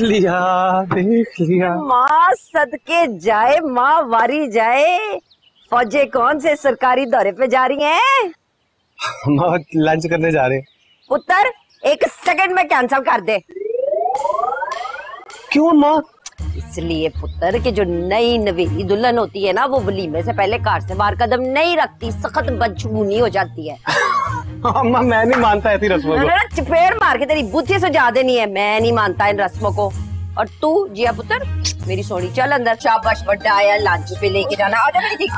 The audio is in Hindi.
लिया देख लिया। माँ सदके जाए माँ वारी जाए। फौजे कौन से सरकारी दौरे पे जा रही हैं? माँ लंच करने जा रहे पुत्र एक सेकंड में कैंसिल कर दे। क्यों माँ? इसलिए पुत्र कि जो नई नवेली दुल्हन होती है ना वो वलीमे से पहले कार से बाहर कदम नहीं रखती सख्त बदशगुनी हो जाती है। अम्मा, मैं नहीं मानता ऐसी रस्मों को। चपेड़ मार के तेरी बुद्धि से सुझा देनी है। मैं नहीं मानता इन रस्मों को। और तू, जिया पुत्र, मेरी सोनी, चल अंदर, शाबाश बड्डा आया लंच पे लेके जाना। आजा मेरी